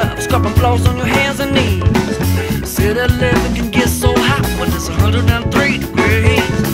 tub, scrubbing floors on your hands and knees. City living can get so hot when it's 103 degrees.